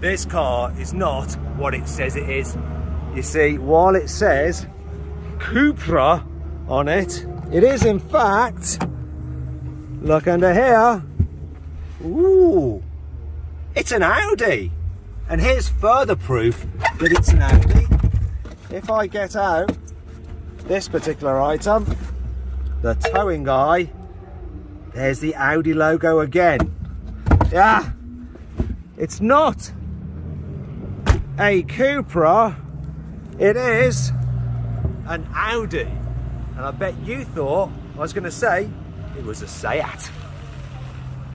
this car is not what it says it is. You see, while it says Cupra on it, it is in fact, look under here, ooh, it's an Audi. And here's further proof that it's an Audi. If I get out this particular item, the towing eye, there's the Audi logo again. Yeah, it's not a Cupra, it is an Audi. And I bet you thought I was going to say it was a Seat.